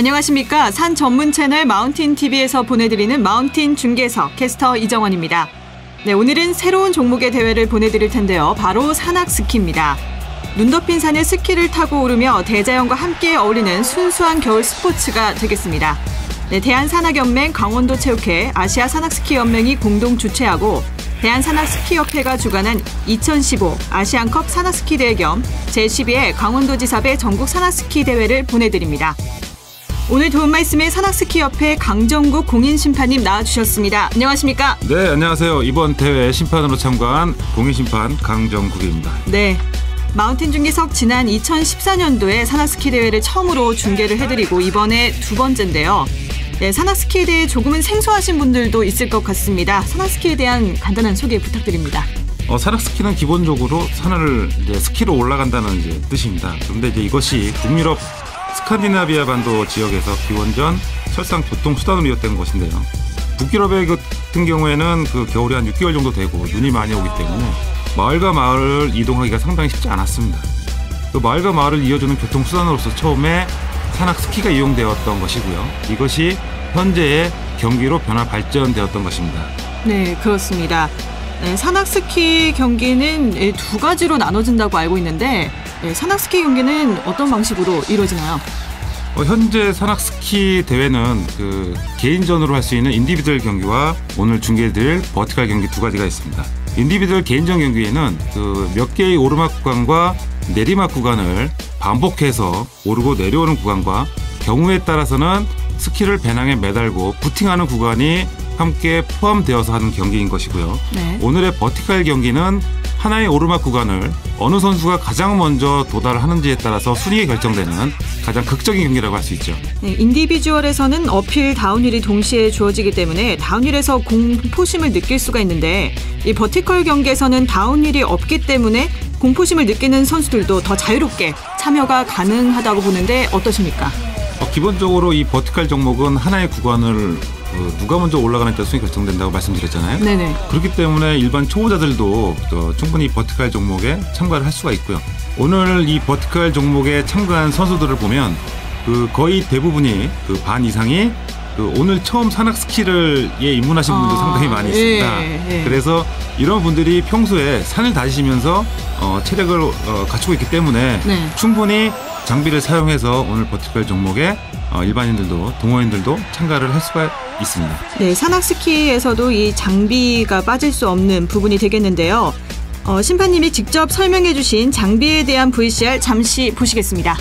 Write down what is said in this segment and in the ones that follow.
안녕하십니까. 산 전문 채널 마운틴 TV에서 보내드리는 마운틴 중계석 캐스터 이정원입니다. 네, 오늘은 새로운 종목의 대회를 보내드릴 텐데요. 바로 산악 스키입니다. 눈 덮인 산에 스키를 타고 오르며 대자연과 함께 어울리는 순수한 겨울 스포츠가 되겠습니다. 네, 대한산악연맹 강원도체육회 아시아 산악스키 연맹이 공동 주최하고 대한산악스키협회가 주관한 2015 아시안컵 산악스키 대회 겸 제12회 강원도지사배 전국 산악스키 대회를 보내드립니다. 오늘 도움 말씀에 산악스키협회 강정국 공인심판님 나와주셨습니다. 안녕하십니까? 네, 안녕하세요. 이번 대회 심판으로 참가한 공인심판 강정국입니다. 네. 마운틴 중계석 지난 2014년도에 산악스키 대회를 처음으로 중계를 해드리고 이번에 두 번째인데요. 네, 산악스키에 대해 조금은 생소하신 분들도 있을 것 같습니다. 산악스키에 대한 간단한 소개 부탁드립니다. 어, 산악스키는 기본적으로 산을 이제 스키로 올라간다는 뜻입니다. 그런데 이제 이것이 북유럽 스칸디나비아 반도 지역에서 기원전 철상 교통 수단으로 이용된 것인데요. 북유럽의 같은 경우에는 그 겨울이 한 6개월 정도 되고 눈이 많이 오기 때문에 마을과 마을을 이동하기가 상당히 쉽지 않았습니다. 그 마을과 마을을 이어주는 교통 수단으로서 처음에 산악 스키가 이용되었던 것이고요. 이것이 현재의 경기로 변화 발전되었던 것입니다. 네, 그렇습니다. 네, 산악 스키 경기는 두 가지로 나눠진다고 알고 있는데 네, 산악 스키 경기는 어떤 방식으로 이루어지나요? 어, 현재 산악 스키 대회는 그 개인전으로 할 수 있는 individual 경기와 오늘 중계드릴 vertical 경기 두 가지가 있습니다. individual 개인전 경기에는 그 몇 개의 오르막 구간과 내리막 구간을 반복해서 오르고 내려오는 구간과 경우에 따라서는 스키를 배낭에 매달고 booting하는 구간이 함께 포함되어서 하는 경기인 것이고요. 네. 오늘의 vertical 경기는 하나의 오르막 구간을 어느 선수가 가장 먼저 도달하는지에 따라서 순위가 결정되는 가장 극적인 경기라고 할 수 있죠. 네, individual에서는 uphill, downhill이 동시에 주어지기 때문에 downhill에서 공포심을 느낄 수가 있는데 이 vertical 경기에서는 downhill이 없기 때문에 공포심을 느끼는 선수들도 더 자유롭게 참여가 가능하다고 보는데 어떠십니까? 어, 기본적으로 이 vertical 종목은 하나의 구간을 그 누가 먼저 올라가는 데 순위 결정된다고 말씀드렸잖아요. 네네. 그렇기 때문에 일반 초보자들도 어, 충분히 vertical 종목에 참가를 할 수가 있고요. 오늘 이 버티컬 종목에 참가한 선수들을 보면 그 거의 대부분이 그 반 이상이 그 오늘 처음 산악 스키를 예 입문하신 분도 아, 상당히 많이 예, 있습니다. 예. 그래서 이런 분들이 평소에 산을 다니시면서 어, 체력을 어, 갖추고 있기 때문에 네. 충분히 장비를 사용해서 오늘 버티컬 종목에 어, 일반인들도 동호인들도 참가를 할 수가 있습니다. 네, 산악 스키에서도 이 장비가 빠질 수 없는 부분이 되겠는데요. 어, 심판님이 직접 설명해 주신 장비에 대한 VCR 잠시 보시겠습니다.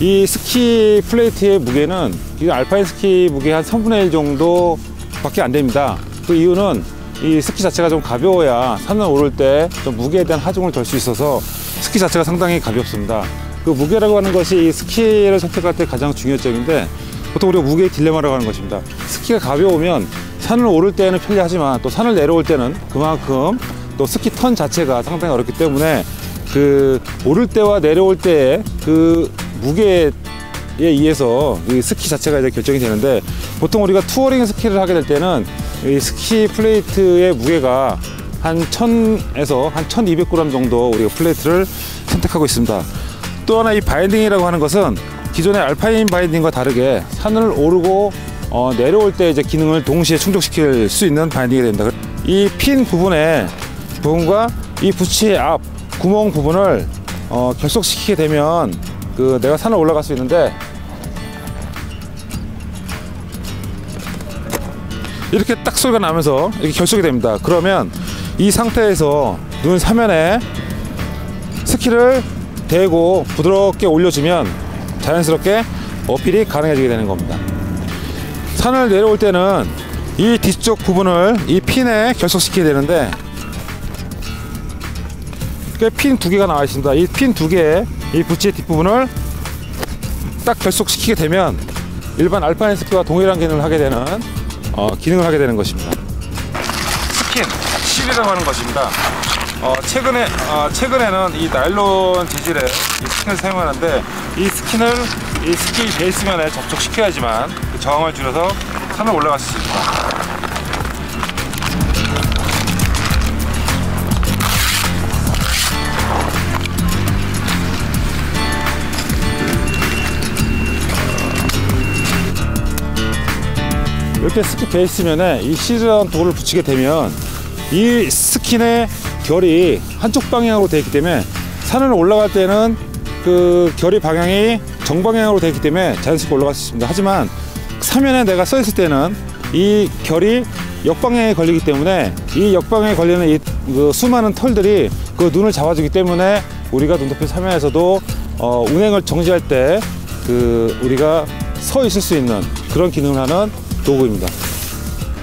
이 스키 플레이트의 무게는 이 알파인 스키 무게 한 3분의 1 정도밖에 안 됩니다. 그 이유는 이 스키 자체가 좀 가벼워야 산을 오를 때 좀 무게에 대한 하중을 덜 수 있어서 스키 자체가 상당히 가볍습니다. 그 무게라고 하는 것이 이 스키를 선택할 때 가장 중요점인데 보통 우리가 무게의 딜레마라고 하는 것입니다. 스키가 가벼우면 산을 오를 때는 편리하지만 또 산을 내려올 때는 그만큼 또 스키 턴 자체가 상당히 어렵기 때문에 그 오를 때와 내려올 때의 그 무게에 의해서 이 스키 자체가 이제 결정이 되는데 보통 우리가 touring 스키를 하게 될 때는 이 스키 플레이트의 무게가 한 1000에서 한 1200g 정도 우리가 플레이트를 선택하고 있습니다. 또 하나 이 바인딩이라고 하는 것은 기존의 알파인 바인딩과 다르게 산을 오르고 어, 내려올 때 이제 기능을 동시에 충족시킬 수 있는 바인딩이 됩니다. 이 핀 부분에 부분과 이 부치의 앞 구멍 부분을 어, 결속시키게 되면 그 내가 산을 올라갈 수 있는데 이렇게 딱 소리가 나면서 이렇게 결속이 됩니다. 그러면 이 상태에서 눈 사면에 스키를 대고 부드럽게 올려주면 자연스럽게 uphill이 가능해지게 되는 겁니다. 산을 내려올 때는 이 뒤쪽 부분을 이 핀에 결속시키게 되는데 핀 두 개가 나와 있습니다. 이 핀 두 개의 이 부츠의 뒷부분을 딱 결속시키게 되면 일반 알파인 스키와 동일한 기능을 하게 되는 어, 기능을 하게 되는 것입니다. skin seal이라고 하는 것입니다. 어, 최근에 어, 최근에는 이 나일론 재질의 이 skin을 사용하는데 이 skin을 이 스키 base면에 접촉시켜야지만 그 저항을 줄여서 산을 올라갈 수 있습니다. 앞에 스키 base면에 이 seal이란 도구를 붙이게 되면 이 skin의 결이 한쪽 방향으로 되어 있기 때문에 산을 올라갈 때는 그 결이 방향이 정방향으로 되어 있기 때문에 자연스럽게 올라갈 수 있습니다. 하지만 사면에 내가 써 있을 때는 이 결이 역방향에 걸리기 때문에 이 역방향에 걸리는 이 그 수많은 털들이 그 눈을 잡아주기 때문에 우리가 눈높이 사면에서도 어, 운행을 정지할 때 그 우리가 서 있을 수 있는 그런 기능을 하는 도구입니다.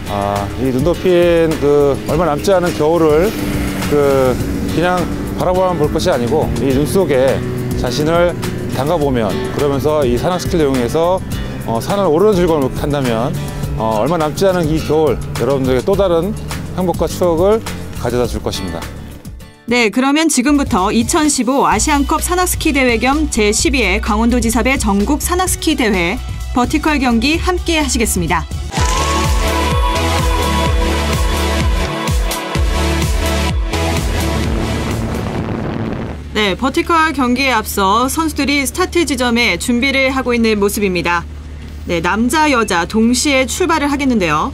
아, 이 눈높이엔 그 얼마 남지 않은 겨울을 그 그냥 바라보만 볼 것이 아니고 이 눈 속에 자신을 담가보면 그러면서 이 산악 스키를 이용해서 어, 산을 오르는 즐거움을 한다면 어, 얼마 남지 않은 이 겨울 여러분들에게 또 다른 행복과 추억을 가져다 줄 것입니다. 네, 그러면 지금부터 2015 아시안컵 산악스키 대회 겸 제12회 강원도지사배 전국 산악스키 대회 vertical 경기 함께 하시겠습니다. 네, vertical 경기에 앞서 선수들이 스타트 지점에 준비를 하고 있는 모습입니다. 네, 남자, 여자 동시에 출발을 하겠는데요.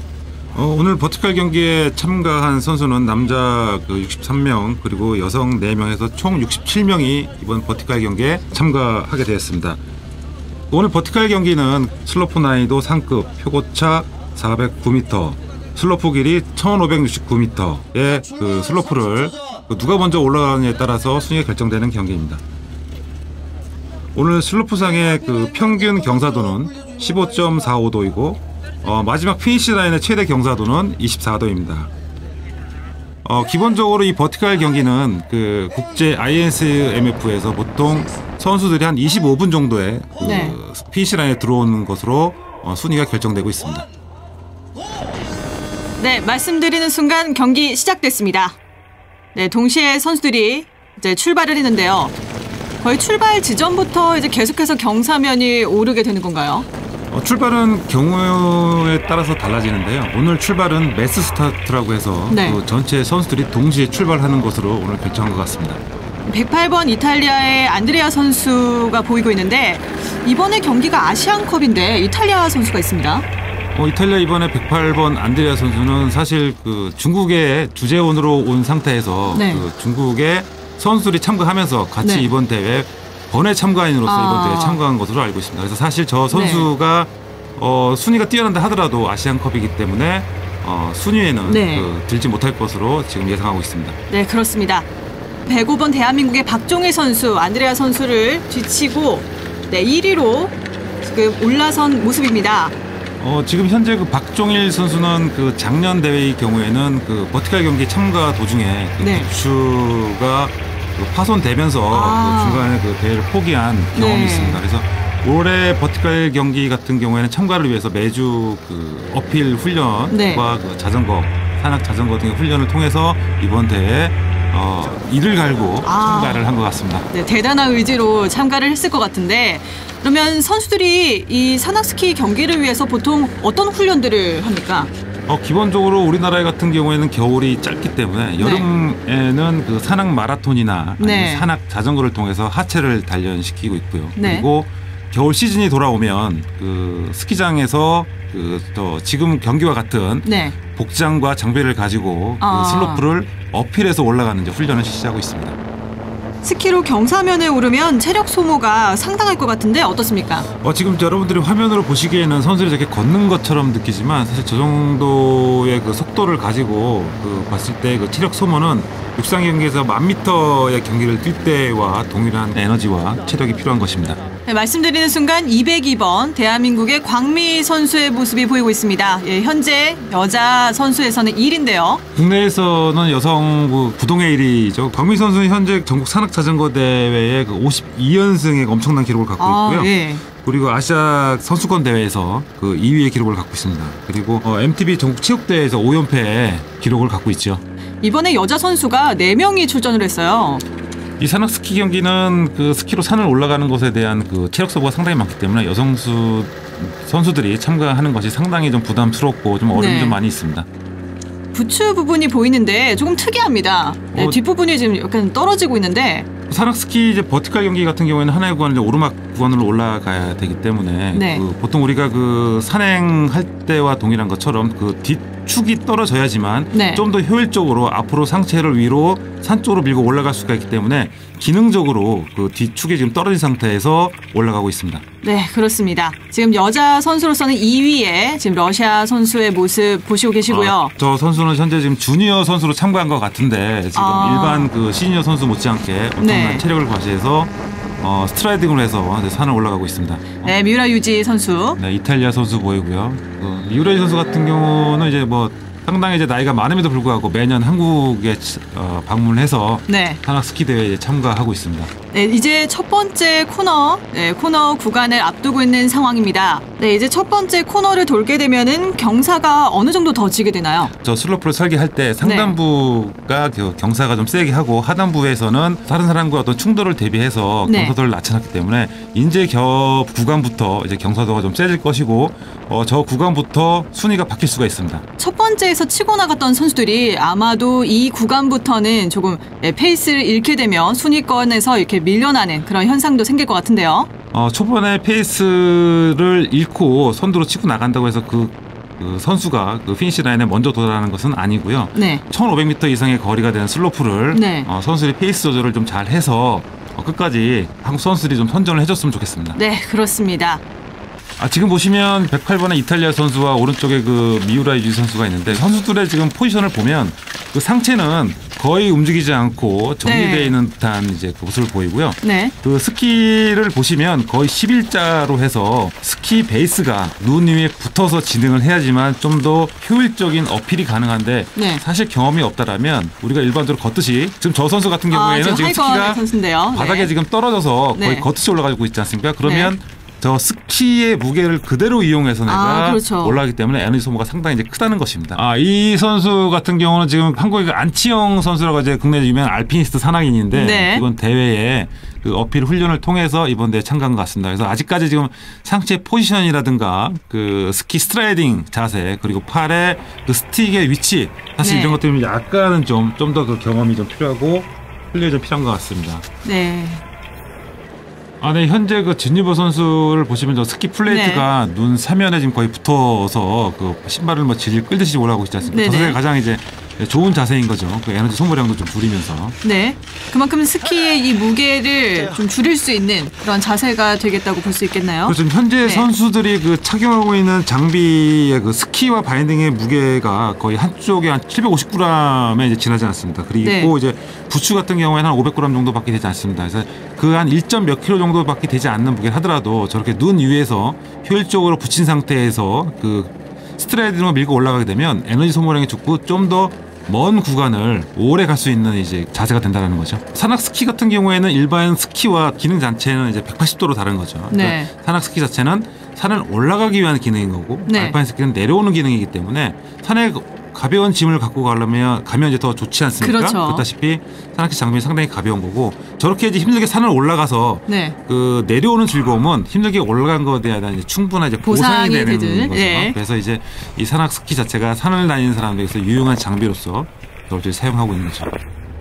어, 오늘 vertical 경기에 참가한 선수는 남자 그 63명 그리고 여성 4명에서 총 67명이 이번 vertical 경기에 참가하게 되었습니다. 오늘 vertical 경기는 슬로프 난이도 상급 표고차 409m 슬로프 길이 1569m의 그 슬로프를 그 누가 먼저 올라가느냐에 따라서 순위가 결정되는 경기입니다. 오늘 슬로프상의 그 평균 경사도는 15.45도이고 어, 마지막 피니시 라인의 최대 경사도는 24도입니다. 어, 기본적으로 이 vertical 경기는 그 국제 ISMF에서 보통 선수들이 한 25분 정도에 그 네. 피니시 라인에 들어오는 것으로 어, 순위가 결정되고 있습니다. 네, 말씀드리는 순간 경기 시작됐습니다. 네, 동시에 선수들이 이제 출발을 했는데요. 거의 출발 지점부터 이제 계속해서 경사면이 오르게 되는 건가요? 어, 출발은 경우에 따라서 달라지는데요. 오늘 출발은 매스 스타트라고 해서 네. 그 전체 선수들이 동시에 출발하는 것으로 오늘 결정한 것 같습니다. 108번 이탈리아의 안드레아 선수가 보이고 있는데 이번에 경기가 아시안컵인데 이탈리아 선수가 있습니다. 어, 이탈리아 이번에 108번 안드레아 선수는 사실 그 중국의 주재원으로 온 상태에서 네. 그 중국의 선수들이 참가하면서 같이 네. 이번 대회 번외 참가인으로서 아. 네. 이번 대회에 참가한 것으로 알고 있습니다. 그래서 사실 저 선수가 어, 순위가 뛰어난다 하더라도 아시안컵이기 때문에 어, 순위에는 네. 그 들지 못할 것으로 지금 예상하고 있습니다. 네, 그렇습니다. 105번 대한민국의 박종희 선수, 안드레아 선수를 뒤치고 네, 1위로 지금 올라선 모습입니다. 어, 지금 현재 그 박종일 선수는 그 작년 대회의 경우에는 그 버티컬 경기 참가 도중에 그 네. 부추가 그 파손되면서 아. 그 중간에 그 대회를 포기한 경험이 네. 있습니다. 그래서 올해 버티컬 경기 같은 경우에는 참가를 위해서 매주 그 어필 훈련과 네. 그 자전거 산악 자전거 등의 훈련을 통해서 이번 대회에 어, 이를 갈고 아. 참가를 한 것 같습니다. 네, 대단한 의지로 참가를 했을 것 같은데 그러면 선수들이 이 산악스키 경기를 위해서 보통 어떤 훈련들을 합니까? 어, 기본적으로 우리나라 같은 경우에는 겨울이 짧기 때문에 여름에는 그 산악 마라톤이나 네. 산악 자전거를 통해서 하체를 단련시키고 있고요. 네. 그리고 겨울 시즌이 돌아오면 그 스키장에서 그 또 지금 경기와 같은 네. 복장과 장비를 가지고 아. 그 슬로프를 어필해서 올라가는 이제 훈련을 실시하고 있습니다. 스키로 경사면에 오르면 체력 소모가 상당할 것 같은데 어떻습니까? 어, 지금 여러분들이 화면으로 보시기에는 선수들이 저렇게 걷는 것처럼 느끼지만 사실 저 정도의 그 속도를 가지고 그 봤을 때 그 체력 소모는 육상 경기에서 만 미터의 경기를 뛸 때와 동일한 에너지와 체력이 필요한 것입니다. 네, 말씀드리는 순간 202번 대한민국의 광미 선수의 모습이 보이고 있습니다. 예, 현재 여자 선수에서는 1인데요. 국내에서는 여성부 부동의 1위죠. 박미 선수는 현재 전국 산악 자전거 대회에 그 52연승의 엄청난 기록을 갖고 있고요. 예. 그리고 아시아 선수권 대회에서 그 2위의 기록을 갖고 있습니다. 그리고 어, MTB 전국 체육대회에서 5연패의 기록을 갖고 있죠. 이번에 여자 선수가 4명이 출전을 했어요. 이 산악 스키 경기는 그 스키로 산을 올라가는 것에 대한 그 체력 소모가 상당히 많기 때문에 여성 수 선수들이 참가하는 것이 상당히 좀 부담스럽고 좀 어려움이 네. 좀 많이 있습니다. 부츠 부분이 보이는데 조금 특이합니다. 네, 어. 뒷부분이 지금 약간 떨어지고 있는데 산악 스키 이제 버티컬 경기 같은 경우에는 하나의 이제 오르막 구간으로 올라가야 되기 때문에 네. 그 보통 우리가 그 산행할 때와 동일한 것처럼 그뒤 축이 떨어져야지만 네. 좀더 효율적으로 앞으로 상체를 위로 산 쪽으로 밀고 올라갈 수가 있기 때문에 기능적으로 그 뒤축이 지금 떨어진 상태에서 올라가고 있습니다. 네, 그렇습니다. 지금 여자 선수로서는 2위에 지금 러시아 선수의 모습 보시고 계시고요. 어, 저 선수는 현재 지금 주니어 선수로 참가한 것 같은데 지금 아. 일반 그 시니어 선수 못지않게 엄청난 네. 체력을 과시해서 어, striding을 해서 산을 올라가고 있습니다. 어, 네, 미우라 유지 선수. 네, 이탈리아 선수 보이고요. 그 미우라 유지 선수 같은 경우는 이제 뭐 상당히 이제 나이가 많음에도 불구하고 매년 한국에 어, 방문해서 네. 산악 스키 대회에 참가하고 있습니다. 네, 이제 첫 번째 코너, 네, 코너 구간을 앞두고 있는 상황입니다. 네, 이제 첫 번째 코너를 돌게 되면은 경사가 어느 정도 더 지게 되나요? 저 슬로프를 설계할 네. 때 상단부가 그 경사가 좀 세게 하고 하단부에서는 다른 사람과 어떤 충돌을 대비해서 네. 경사도를 낮춰놨기 때문에 인제 겨 구간부터 이제 경사도가 좀 세질 것이고 어, 저 구간부터 순위가 바뀔 수가 있습니다. 첫 번째에서 치고 나갔던 선수들이 아마도 이 구간부터는 조금 네, 페이스를 잃게 되면 순위권에서 이렇게 밀려나는 그런 현상도 생길 것 같은데요. 어, 초반에 페이스를 잃고 선두로 치고 나간다고 해서 그, 그 선수가 그 피니시 라인에 먼저 도달하는 것은 아니고요. 네. 1,500m 이상의 거리가 되는 슬로프를 네. 어, 선수들이 페이스 조절을 좀 잘 해서 어, 끝까지 한국 선수들이 좀 선전을 해줬으면 좋겠습니다. 네, 그렇습니다. 아, 지금 보시면 108번의 이탈리아 선수와 오른쪽에 그 미우라 유지 선수가 있는데 선수들의 지금 포지션을 보면 그 상체는 거의 움직이지 않고 정리되어 네. 있는 듯한 이제 그 모습을 보이고요. 네. 그 스키를 보시면 거의 11자로 해서 스키 base가 눈 위에 붙어서 진행을 해야지만 좀 더 효율적인 uphill이 가능한데 네. 사실 경험이 없다라면 우리가 일반적으로 걷듯이 지금 저 선수 같은 경우에는 아, 지금 스키가. 바닥에 네. 지금 떨어져서 거의 네. 걷듯이 올라가고 있지 않습니까? 그러면 저 스키의 무게를 그대로 이용해서 내가 아, 그렇죠. 올라가기 때문에 에너지 소모가 상당히 이제 크다는 것입니다. 아, 이 선수 같은 경우는 지금 한국의 그 안치영 선수라고 이제 국내 유명한 알피니스트 산악인인데 네. 이번 대회에 그 uphill 훈련을 통해서 이번 대회 참가한 것 같습니다. 그래서 아직까지 지금 상체 포지션이라든가 그 스키 striding 자세 그리고 팔의 그 스틱의 위치 사실 네. 이런 것들은 약간은 좀 좀 더 그 경험이 좀 필요하고 훈련이 좀 필요한 것 같습니다. 네. 아, 네, 현재 그 진유보 선수를 보시면 저 스키 플레이트가 네. 눈 사면에 지금 거의 붙어서 그 신발을 뭐 질질 끌듯이 올라가고 있지 않습니까? 저 선수가 가장 이제 좋은 자세인 거죠. 그 에너지 소모량도 좀 줄이면서. 네. 그만큼 스키의 이 무게를 좀 줄일 수 있는 그런 자세가 되겠다고 볼 수 있겠나요? 지금 현재 네. 선수들이 그 착용하고 있는 장비의 그 스키와 바인딩의 무게가 거의 한쪽에 한 750g에 이제 지나지 않습니다. 그리고 네. 이제 부츠 같은 경우에는 한 500g 정도밖에 되지 않습니다. 그래서 그 한 1점 몇 킬로 정도밖에 되지 않는 무게를 하더라도 저렇게 눈 위에서 효율적으로 붙인 상태에서 그 stride로 밀고 올라가게 되면 에너지 소모량이 줄고 좀더 먼 구간을 오래 갈 수 있는 이제 자세가 된다는 거죠. 산악 스키 같은 경우에는 일반 스키와 기능 자체는 이제 180도로 다른 거죠. 네. 그러니까 산악 스키 자체는 산을 올라가기 위한 기능인 거고 네. 알파인 스키는 내려오는 기능이기 때문에 산에 가벼운 짐을 갖고 가려면 가면 이제 더 좋지 않습니까? 그렇죠. 그렇다시피 산악기 장비는 상당히 가벼운 거고 저렇게 이제 힘들게 산을 올라가서 네. 그 내려오는 즐거움은 힘들게 올라간 것에 대한 이제 충분한 이제 보상이, 보상이 되는 되는, 거죠. 네. 그래서 이제 이 산악 스키 자체가 산을 다니는 사람들에게서 유용한 장비로서 이걸 사용하고 있는 거죠.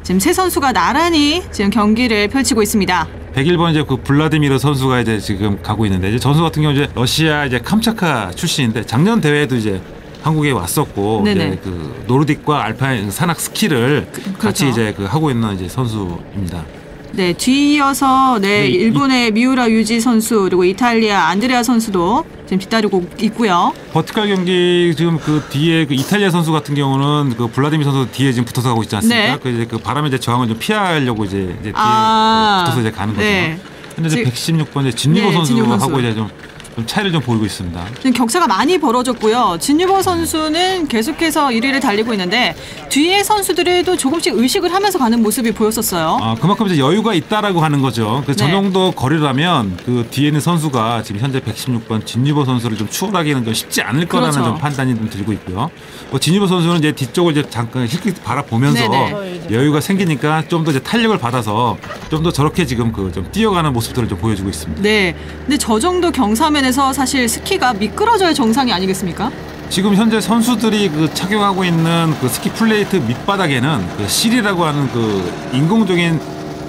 지금 세 선수가 나란히 지금 경기를 펼치고 있습니다. 101번 이제 그 블라디미르 선수가 이제 지금 가고 있는데 이제 저 선수 같은 경우 이제 러시아 이제 캄차카 출신인데 작년 대회에도 이제 한국에 왔었고 네네. 이제 그 노르딕과 알파인 산악 스키를 같이 그렇죠. 이제 그 하고 있는 이제 선수입니다. 네, 뒤이어서 네, 네, 이- 일본의 미우라 유지 선수 그리고 이탈리아 안드레아 선수도 지금 뒤따르고 있고요. 버티컬 경기 지금 그 뒤에 그 이탈리아 선수 같은 경우는 그 블라디미 선수 뒤에 지금 붙어서 가고 있지 않습니까? 네. 그 이제 그 바람의 이제 저항을 좀 피하려고 이제, 이제 뒤에 아, 붙어서 이제 가는 거죠. 네. 근데 이제 지- 116번 진유보 네, 진유보 선수하고 선수. 이제 좀, 좀 차이를 좀 보이고 있습니다. 지금 격차가 많이 벌어졌고요. 진유보 선수는 계속해서 1위를 달리고 있는데 뒤에 선수들도 조금씩 의식을 하면서 가는 모습이 보였었어요. 아, 그만큼 이제 여유가 있다라고 하는 거죠. 그저 네. 정도 거리라면 그 뒤에 있는 선수가 지금 현재 116번 진유보 선수를 좀 추월하기는 좀 쉽지 않을 거라는 그렇죠. 좀 판단이 좀 들고 있고요. 뭐 진유보 선수는 이제 뒤쪽을 이제 잠깐 힐끗 바라보면서 네네. 여유가 생기니까 좀 더 이제 탄력을 받아서 좀 더 저렇게 지금 그 좀 뛰어가는 모습들을 좀 보여주고 있습니다. 네. 근데 저 정도 경사면에 서 사실 스키가 미끄러져야 정상이 아니겠습니까? 지금 현재 선수들이 그 착용하고 있는 그 스키 플레이트 밑바닥에는 그 실이라고 하는 그 인공적인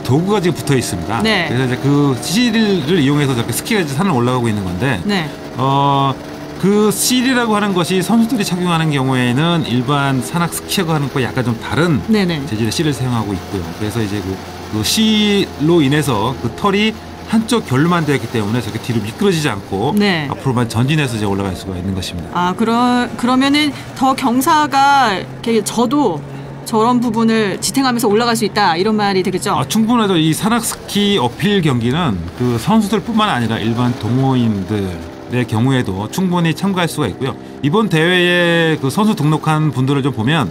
도구가 지금 붙어 있습니다. 네. 그래서 이제 그 CD를 이용해서 저렇게 스키가 이제 산을 올라가고 있는 건데, 네. 어, 그 CD라고 하는 것이 선수들이 착용하는 경우에는 일반 산악 스키하고 하는 것과 약간 좀 다른 네네. 재질의 실을 사용하고 있고요. 그래서 이제 그, 그 실로 인해서 그 털이 한쪽 결로만 되어 있기 때문에 저렇게 뒤로 미끄러지지 않고 네. 앞으로만 전진해서 이제 올라갈 수가 있는 것입니다. 아, 그러, 그러면은 더 경사가 이렇게 저도 저런 부분을 지탱하면서 올라갈 수 있다. 이런 말이 되겠죠? 아, 충분하죠. 이 산악 스키 어필 경기는 그 선수들뿐만 아니라 일반 동호인들의 경우에도 충분히 참가할 수가 있고요. 이번 대회에 그 선수 등록한 분들을 좀 보면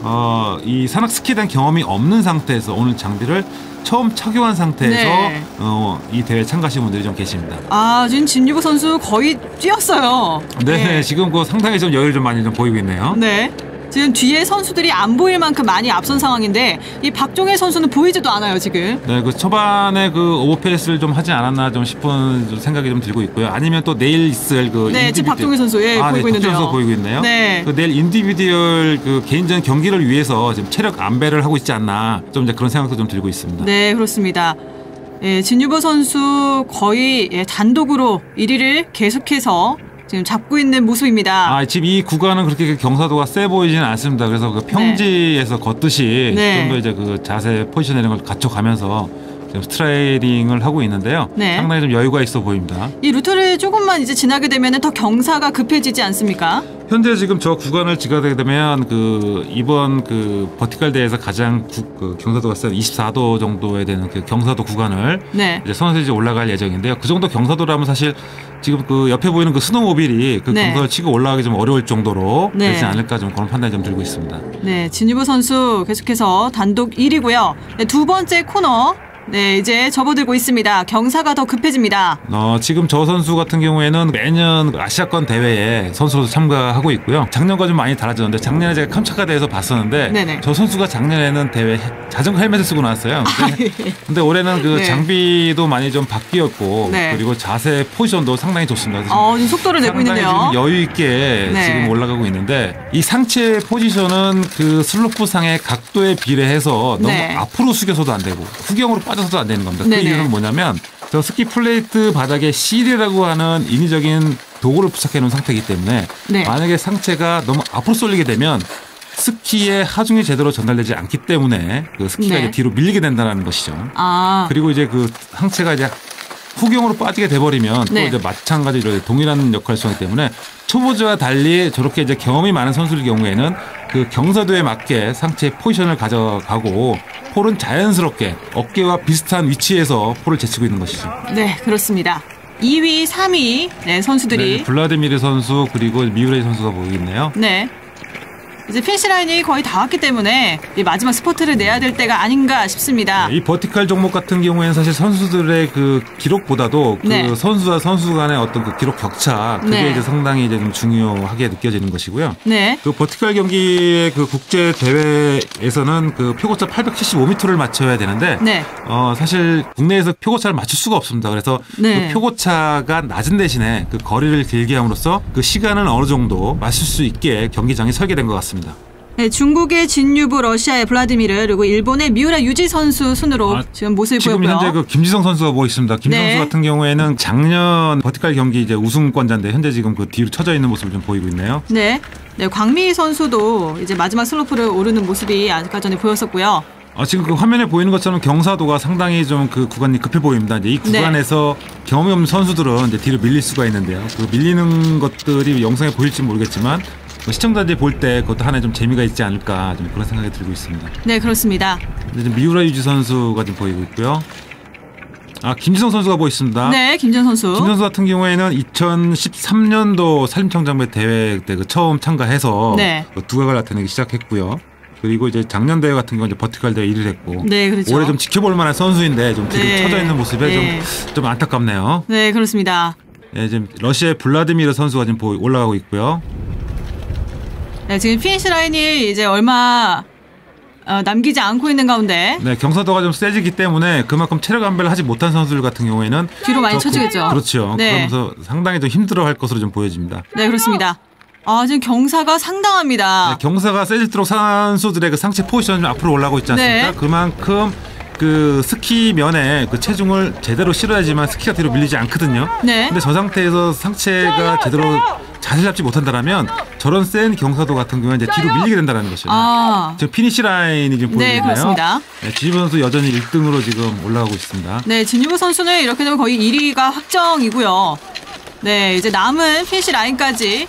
어, 이 산악 스키에 대한 경험이 없는 상태에서 오늘 장비를 처음 착용한 상태에서 네. 어, 이 대회에 참가하신 분들이 좀 계십니다. 아, 지금 진유보 선수 거의 뛰었어요. 네, 지금 그 상당히 좀 여유를 좀 많이 좀 보이고 있네요. 네. 지금 뒤에 선수들이 안 보일 만큼 많이 앞선 상황인데 이 박종혜 선수는 보이지도 않아요 지금. 네, 그 초반에 그 오버페이스를 좀 하지 않았나 좀 싶은 좀 생각이 좀 들고 있고요. 아니면 또 내일 있을 그 네, 지금 박종혜 선수 예, 아, 네, 보이고 있는데요. 박종혜 선수 보이고 있네요. 네. 그 내일 individual 그 개인전 경기를 위해서 지금 체력 안배를 하고 있지 않나 좀 이제 그런 생각도 좀 들고 있습니다. 네, 그렇습니다. 예, 진유보 선수 거의 예, 단독으로 1위를 계속해서 지금 잡고 있는 모습입니다. 아, 지금 이 구간은 그렇게 경사도가 세 보이지는 않습니다. 그래서 그 평지에서 걷듯이 네. 좀더 이제 그 자세 포지션 이런 걸 갖춰가면서 지금 striding을 하고 있는데요. 네. 상당히 좀 여유가 있어 보입니다. 이 루트를 조금만 이제 지나게 되면 더 경사가 급해지지 않습니까? 현재 지금 저 구간을 지나게 되면 그 이번 그 vertical 대회에서 가장 구, 그 경사도가 센 24도 정도에 되는 그 경사도 구간을 네. 이제 선수들이 올라갈 예정인데요. 그 정도 경사도라면 사실 지금 그 옆에 보이는 그 스노모빌이 그 네. 경사를 치고 올라가기 좀 어려울 정도로 네. 되지 않을까 좀 그런 판단이 좀 들고 있습니다. 네, 진유보 선수 계속해서 단독 1위고요. 네, 두 번째 코너. 네, 이제 접어들고 있습니다. 경사가 더 급해집니다. 어, 지금 저 선수 같은 경우에는 매년 아시아권 대회에 선수로 참가하고 있고요. 작년과 좀 많이 달라졌는데 작년에 제가 캄차카 대회에서 봤었는데 네네. 저 선수가 작년에는 대회 해- 자전거 헬멧을 쓰고 나왔어요. 근데, 근데 올해는 그 네. 장비도 많이 좀 바뀌었고 네. 그리고 자세 포지션도 상당히 좋습니다. 어, 지금 속도를 내고 있는데요. 지금 여유 있게 네. 지금 올라가고 있는데 이 상체 포지션은 그 슬로프 상의 각도에 비례해서 너무 네. 앞으로 숙여서도 안 되고 후경으로 빠져 서도 안 되는 겁니다. 그 네네. 이유는 뭐냐면 저 스키 플레이트 바닥에 seal이라고 하는 인위적인 도구를 부착해 놓은 상태이기 때문에 네. 만약에 상체가 너무 앞으로 쏠리게 되면 스키의 하중이 제대로 전달되지 않기 때문에 그 스키가 네. 이제 뒤로 밀리게 된다는 것이죠. 아, 그리고 이제 그 상체가 이제 후경으로 빠지게 돼버리면 네. 또 이제 마찬가지로 동일한 역할을 수하기 때문에 초보자와 달리 저렇게 이제 경험이 많은 선수의 경우에는 그 경사도에 맞게 상체 포지션을 가져가고 폴은 자연스럽게 어깨와 비슷한 위치에서 폴을 제치고 있는 것이죠. 네, 그렇습니다. 2위, 3위 네, 선수들이 네, 블라디미르 선수 그리고 미우레이 선수가 보이겠네요. 네. 이제 피니시 라인이 거의 다 왔기 때문에 이 마지막 스퍼트를 내야 될 때가 아닌가 싶습니다. 이 vertical 종목 같은 경우에는 사실 선수들의 그 기록보다도 그 네. 선수와 선수 간의 어떤 그 기록 격차 그게 네. 이제 상당히 이제 좀 중요하게 느껴지는 것이고요. 네. 그 vertical 경기의 그 국제 대회에서는 그 표고차 875m를 맞춰야 되는데 네. 어 사실 국내에서 표고차를 맞출 수가 없습니다. 그래서 네. 그 표고차가 낮은 대신에 그 거리를 길게 함으로써 그 시간을 어느 정도 맞출 수 있게 경기장이 설계된 것 같습니다. 네, 중국의 진유부, 러시아의 블라디미르, 그리고 일본의 미우라 유지 선수 순으로 아, 지금 모습을 지금 보였고요. 현재 그 김지성 선수가 보고 있습니다. 김지성 네. 선수 같은 경우에는 작년 버티컬 경기 이제 우승권자인데 현재 지금 그 뒤로 쳐져 있는 모습을 좀 보이고 있네요. 네. 네, 광미 선수도 이제 마지막 슬로프를 오르는 모습이 아까 전에 보였었고요. 어, 지금 그 화면에 보이는 것처럼 경사도가 상당히 좀 그 구간이 급해 보입니다. 이제 이 네. 구간에서 경험이 없는 선수들은 이제 뒤로 밀릴 수가 있는데요. 그 밀리는 것들이 영상에 보일지 모르겠지만 뭐 시청자들이 볼 때 그것도 하나의 좀 재미가 있지 않을까 좀 그런 생각이 들고 있습니다. 네, 그렇습니다. 지금 미우라 유지 선수가 좀 보이고 있고요. 아 김지성 선수가 보고 있습니다. 네, 김전 선수. 김 선수 같은 경우에는 2013년도 산림청장배 대회 때 그 처음 참가해서 네. 그 두각을 나타내기 시작했고요. 그리고 이제 작년 대회 같은 경우 이제 버티컬 대회 1위를 했고 네, 그렇죠. 올해 좀 지켜볼 만한 선수인데 좀 뒤로 네. 쳐져 있는 모습에 네. 좀, 좀 안타깝네요. 네, 그렇습니다. 예, 지금 러시아의 블라디미르 선수가 지금 올라가고 있고요. 네, 지금 피니시 라인이 이제 얼마 어, 남기지 않고 있는 가운데 네, 경사도가 좀 세지기 때문에 그만큼 체력 안배를 하지 못한 선수들 같은 경우에는 뒤로 많이 저 그- 쳐지겠죠. 그렇죠. 네. 그러면서 상당히 좀 힘들어할 것으로 좀 보여집니다. 네, 그렇습니다. 아, 지금 경사가 상당합니다. 네, 경사가 세질수록 선수들의 그 상체 포지션이 좀 앞으로 올라가고 있지 않습니까? 네. 그만큼 그 스키 면에 그 체중을 제대로 실어야지만 스키가 뒤로 밀리지 않거든요. 네. 근데 저 상태에서 상체가 제대로 자세 잡지 못한다라면 저런 센 경사도 같은 경우는 이제 뒤로 밀리게 된다는 것이죠. 아. 지금 피니시 라인이 지금 보이고 네, 있나요? 그렇습니다. 네, 지지부 선수 여전히 1등으로 지금 올라가고 있습니다. 네, 진유구 선수는 이렇게 되면 거의 1위가 확정이고요. 네, 이제 남은 피니시 라인까지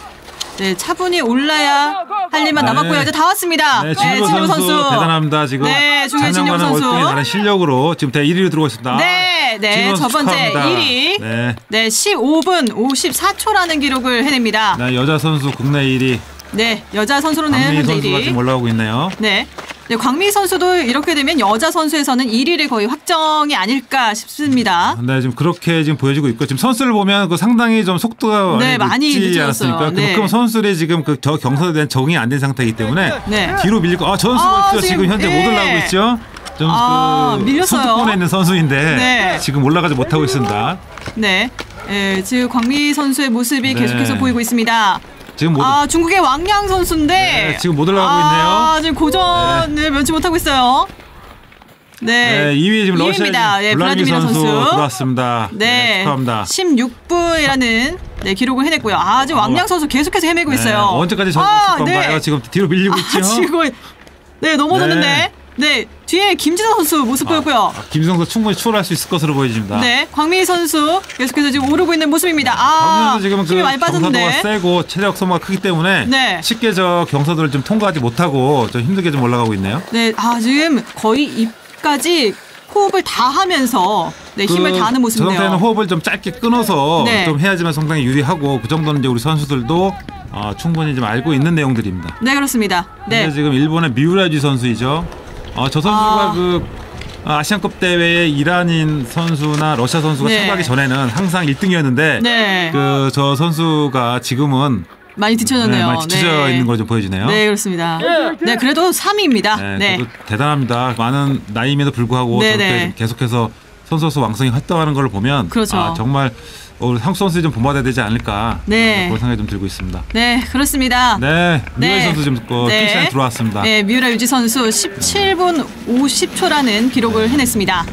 네, 차분히 올라야 할 일만 네. 남았고요. 이제 다 왔습니다. 네, 진유부 진유구 선수, 대단합니다. 지금 네, 작년과는 선수. 다른 실력으로 지금 대 1위로 들어오고 있습니다. 네, 네, 진유부 첫 선수 번째 축하합니다. 1위. 네. 네, 15분 54초라는 기록을 해냅니다. 네, 여자 선수 국내 1위 네, 여자 선수로는 강미 현재 선수가 1위. 지금 올라오고 있네요. 네. 네, 광미 선수도 이렇게 되면 여자 선수에서는 1위를 거의 확정이 아닐까 싶습니다. 네, 지금 그렇게 지금 보여지고 있고 지금 선수를 보면 그 상당히 좀 속도가 네, 많이 늦지. 않았습니까? 네. 그만큼 선수들이 지금 그 저 경사에 대한 적응이 안 된 상태이기 때문에 네. 뒤로 밀리고 아, 저 선수 아, 지금, 현재 예. 못 올라오고 있죠. 좀 아, 그 밀렸어요. 선두권에 있는 선수인데 네. 지금 올라가지 못하고 있습니다. 네. 예, 지금 광미 선수의 모습이 네. 계속해서 보이고 있습니다. 지금 못 아, 중국의 왕양 선수인데 네, 지금 못 올라가고 아, 지금 고전을 면치 못하고 있어요. 네. 네, 2위 지금 러시아 이위입니다. 예, 블라디미 블라디미르 선수, 선수. 들어왔습니다. 네. 축하합니다. 16분이라는 네, 기록을 해냈고요. 아, 지금 왕양 선수 계속해서 헤매고 있어요. 네, 언제까지 저렇게 아, 건가요? 네. 지금 뒤로 밀리고 있죠. 아, 지금 네, 넘어졌는데. 네. 네. 뒤에 김진호 선수 모습 보였고요. 아, 김성도 충분히 추월할 수 있을 것으로 보여집니다. 네, 광미 선수 계속해서 지금 오르고 있는 모습입니다. 아, 선수 지금 힘이 그 많이 경사도가. 세고 체력 소모가 크기 때문에 네. 쉽게 저 경사도를 좀 통과하지 못하고 좀 힘들게 좀 올라가고 있네요. 네, 아 지금 거의 입까지 호흡을 다 하면서 네, 힘을 그, 다하는 저 상태는 모습이네요. 호흡을 좀 짧게 끊어서 네. 좀 해야지만 상당히 유리하고 그 정도는 이제 우리 선수들도 어, 충분히 좀 알고 있는 내용들입니다. 네, 그렇습니다. 네. 지금 일본의 미우라지 선수이죠. 어, 저 선수가 아. 그 어, 아시안컵 대회에 이란인 선수나 러시아 선수가 네. 참가하기 전에는 항상 1등이었는데 네. 그 저 선수가 지금은 많이 뒤쳐졌네요. 네, 많이 뒤쳐져 네. 있는 걸로 좀 보여지네요. 네, 그렇습니다. 네, 그래도 3위입니다. 네, 네. 그래도 대단합니다. 많은 나이임에도 불구하고 네, 저렇게 네. 계속해서 선수로서 왕성히 활동하는 걸 보면 그렇죠. 아, 정말 우리 한국 선수들이 좀 본받아야 되지 않을까 네. 그런 생각이 좀 들고 있습니다. 네, 그렇습니다. 네, 미월 네. 선수 지금 그 네. 피시에 들어왔습니다. 네, 미우라 유지 선수 17분 50초라는 기록을 해냈습니다.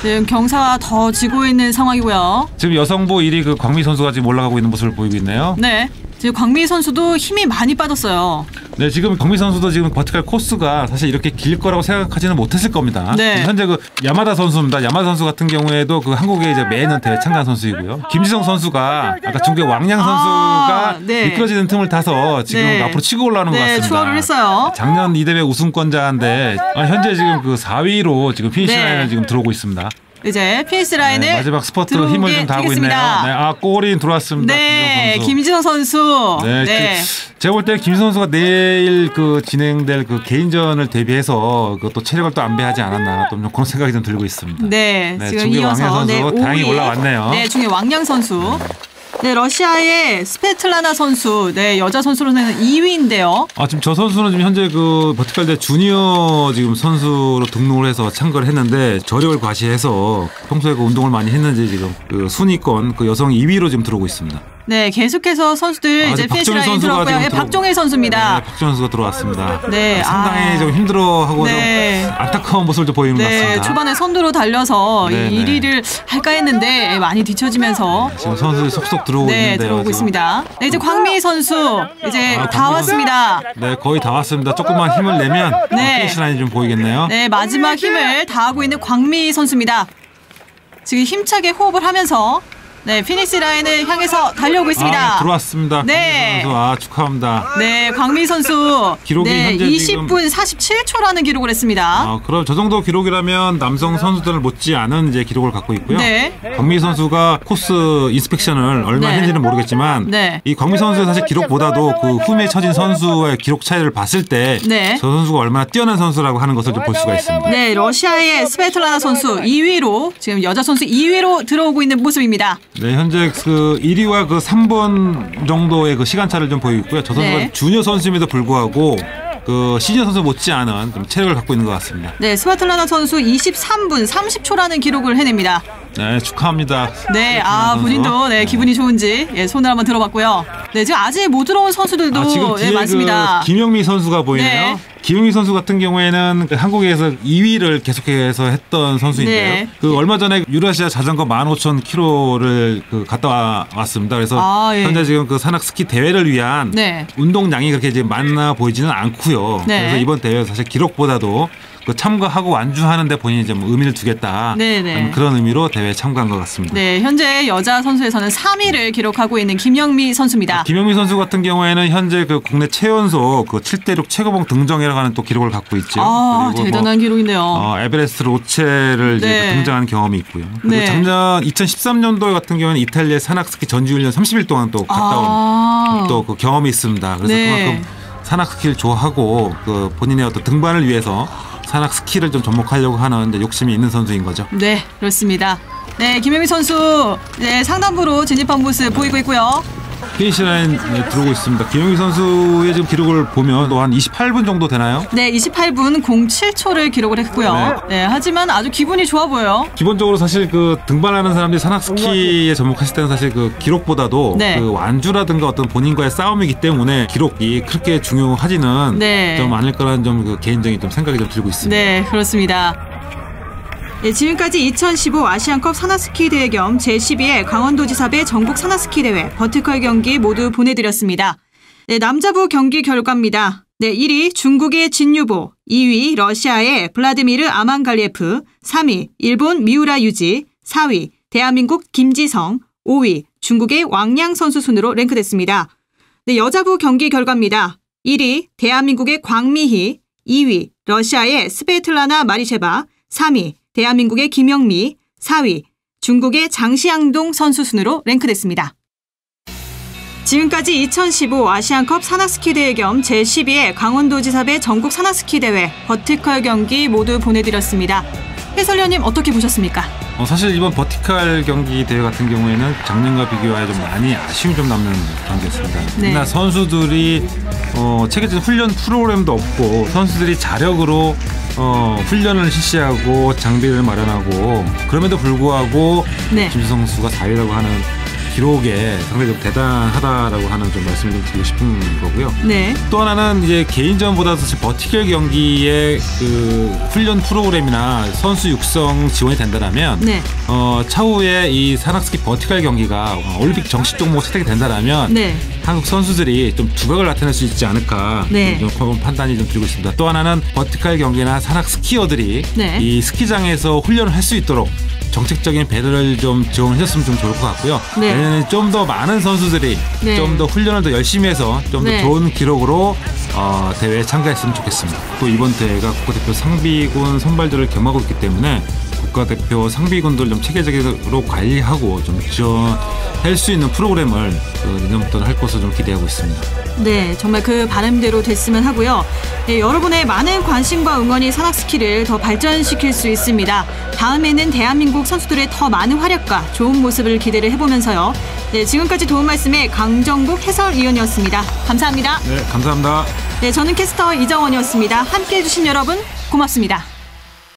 지금 경사가 더 지고 있는 상황이고요. 지금 여성부 1위 그 광미 선수가 지금 올라가고 있는 모습을 보이고 있네요. 네. 지금 광미 선수도 힘이 많이 빠졌어요. 네, 지금 광미 선수도 지금 버티컬 코스가 사실 이렇게 길 거라고 생각하지는 못했을 겁니다. 네. 현재 그 야마다 선수입니다. 야마다 선수 같은 경우에도 그 한국에 이제 매년 대회 참가한 선수이고요. 김지성 선수가 아까 중국의 왕양 선수가 아, 네. 미끄러지는 틈을 타서 지금 네. 앞으로 치고 올라오는 것 네, 같습니다. 추월을 했어요. 작년 이 대회 우승권자인데 아, 현재 지금 그 4위로 지금 피니시 네. 라인을 지금 들어오고 있습니다. 이제 피니시 라인을 네, 마지막 스퍼트 힘을 좀 다하고 있네요. 되겠습니다. 네, 아 골인 들어왔습니다. 네. 김진호 선수. 네, 네. 그, 제가 볼 때 김선 선수가 내일 그 진행될 그 개인전을 대비해서 그 또 체력을 또 안배하지 않았나 또 그런 생각이 좀 들고 있습니다. 네, 네, 지금 이어서 왕양 선수 네, 다행히 5위. 올라왔네요. 네, 중에 왕양 선수. 네, 러시아의 스페틀라나 선수. 네, 여자 선수로는 2위인데요. 아 지금 저 선수는 지금 현재 그 버티컬 대 주니어 지금 선수로 등록을 해서 참가를 했는데 저력을 과시해서 평소에 그 운동을 많이 했는지 지금 그 순위권 그 여성 2위로 지금 들어오고 있습니다. 네, 계속해서 선수들 아, 이제 선수가 들어왔고요. 네, 들어- 박종일 선수입니다. 네, 박정 선수가 들어왔습니다. 네, 아, 상당히 아. 좀 힘들어하고 네. 좀 안타까운 모습을 좀 보이는 것 네, 같습니다. 초반에 선두로 달려서 네, 이 네. 1위를 할까 했는데 많이 뒤처지면서 지금 선수들이 속속 들어오고 네, 있는데요. 들어오고. 있습니다. 네, 이제 광미 선수 이제 아, 다 왔습니다. 네, 거의 다 왔습니다. 조금만 힘을 내면 네. 피니시 라인이 좀 보이겠네요. 네, 마지막 힘을 다하고 있는 광미 선수입니다. 지금 힘차게 호흡을 하면서 네, 피니시 라인을 향해서 달려오고 있습니다. 아, 들어왔습니다. 네. 광민 선수 아 축하합니다. 네, 광미 선수 기록이 네, 현재 20분 47초라는 기록을 했습니다. 아, 그럼 저 정도 기록이라면 남성 선수들을 못지 않은 이제 기록을 갖고 있고요. 네. 광미 선수가 코스 인스펙션을 얼마 네. 했는지는 모르겠지만 네. 이 광미 선수의 사실 기록보다도 그 후미에 처진 선수의 기록 차이를 봤을 때저 네. 선수가 얼마나 뛰어난 선수라고 하는 것을 좀 볼 수가 있습니다. 네, 러시아의 스베틀라나 선수 2위로 지금 여자 선수 2위로 들어오고 있는 모습입니다. 네, 현재 그 1위와 그 3번 정도의 그 시간차를 좀 보이고 있고요. 저 선수가 네. 주니어 선수임에도 불구하고 그 시니어 선수 못지않은 좀 체력을 갖고 있는 것 같습니다. 네, 스베틀라나 선수 23분 30초라는 기록을 해냅니다. 네, 축하합니다. 네, 스베틀라나 아 선수. 본인도 네 기분이 좋은지 예, 손을 한번 들어봤고요. 네, 지금 아직 못 들어온 선수들도 아, 지금 예, 많습니다. 그 김영미 선수가 보이네요. 네, 기용희 선수 같은 경우에는 그 한국에서 2위를 계속해서 했던 선수인데요. 네. 그 얼마 전에 유라시아 자전거 15,000km를 그 갔다 와- 왔습니다. 그래서 아, 예. 현재 지금 그 산악 스키 대회를 위한 네. 운동량이 그렇게 이제 많아 보이지는 않고요. 네. 그래서 이번 대회 사실 기록보다도 그 참가하고 완주하는데 본인이 좀 의미를 두겠다. 네, 네. 음, 그런 의미로 대회에 참가한 것 같습니다. 네, 현재 여자 선수에서는 3위를 기록하고 있는 김영미 선수입니다. 김영미 선수 같은 경우에는 현재 그 국내 최연소 그 7대륙 최고봉 등정이라고 하는 또 기록을 갖고 있죠. 아, 뭐 대단한 기록인데요. 어, 에베레스트 로체를 네. 등장한 경험이 있고요. 그리고 네. 작년 2013년도 같은 경우에는 이탈리아 산악스키 전지훈련 30일 동안 또 갔다 온 아, 또그 경험이 있습니다. 그래서 네. 그만큼 산악 스키를 좋아하고 그 본인의 어떤 등반을 위해서 산악 스키를 좀 접목하려고 하는 욕심이 있는 선수인 거죠. 네, 그렇습니다. 네, 김영미 선수 네, 상단부로 진입한 모습 보이고 있고요. 피니시 라인 네, 들어오고 있습니다. 김영희 선수의 지금 기록을 보면 또 한 28분 정도 되나요? 네, 28분 07초를 기록을 했고요. 네. 하지만 아주 기분이 좋아 보여요. 기본적으로 사실 그 등반하는 사람들이 산악 스키에 접목했을 때는 사실 그 기록보다도 네. 그 완주라든가 어떤 본인과의 싸움이기 때문에 기록이 그렇게 중요하지는 네. 좀 않을 거라는 좀 그 개인적인 좀 생각이 좀 들고 있습니다. 네, 그렇습니다. 네, 지금까지 2015 아시안컵 산악스키 대회 겸 제12회 강원도지사배 전국 산악스키 대회 버티컬 경기 모두 보내드렸습니다. 네, 남자부 경기 결과입니다. 네, 1위 중국의 진유보, 2위 러시아의 블라디미르 아만갈리에프, 3위 일본 미우라 유지, 4위 대한민국 김지성, 5위 중국의 왕양 선수 순으로 랭크됐습니다. 네, 여자부 경기 결과입니다. 1위 대한민국의 광미희, 2위 러시아의 스베틀라나 마리셰바, 3위 대한민국의 김영미, 4위 중국의 장시양동 선수 순으로 랭크됐습니다. 지금까지 2015 아시안컵 산악스키 대회 겸 제12회 강원도지사배 전국 산악스키 대회 버티컬 경기 모두 보내드렸습니다. 해설위원님 어떻게 보셨습니까? 어, 사실 이번 버티칼 경기 대회 같은 경우에는 작년과 비교하여 좀 많이 아쉬움이 좀 남는 경기였습니다. 네. 그러나 선수들이 어, 체계적인 훈련 프로그램도 없고 선수들이 자력으로 어, 훈련을 실시하고 장비를 마련하고 그럼에도 불구하고 네. 김지성 선수가 4위라고 하는 기록에 상당히 좀 대단하다라고 하는 좀 말씀을 좀 드리고 싶은 거고요. 네. 또 하나는 이제 개인전보다 사실 버티컬 경기의 그 훈련 프로그램이나 선수 육성 지원이 된다라면 네. 어, 차후에 이 산악스키 버티컬 경기가 어, 올림픽 정식 종목 채택이 된다라면 네. 한국 선수들이 좀 두각을 나타낼 수 있지 않을까 네. 좀 그런 판단이 좀 들고 있습니다. 또 하나는 버티컬 경기나 산악 스키어들이 네. 이 스키장에서 훈련을 할 수 있도록 정책적인 배려를 좀 지원해줬으면 좀 좋을 것 같고요. 네. 내년에 좀더 많은 선수들이 네. 좀더 훈련을 더 열심히 해서 좀더 네. 좋은 기록으로 어, 대회에 참가했으면 좋겠습니다. 또 이번 대회가 국가대표 상비군 선발들을 겸하고 있기 때문에 국가대표 상비군들 좀 체계적으로 관리하고 좀 지원할 수 있는 프로그램을 그 내년부터 할 것으로 좀 기대하고 있습니다. 네, 정말 그 바람대로 됐으면 하고요. 네, 여러분의 많은 관심과 응원이 산악 스키를 더 발전시킬 수 있습니다. 다음에는 대한민국 선수들의 더 많은 활약과 좋은 모습을 기대를 해보면서요. 네, 지금까지 도움 말씀의 강정국 해설위원이었습니다. 감사합니다. 네, 감사합니다. 네, 저는 캐스터 이정원이었습니다. 함께 해주신 여러분 고맙습니다.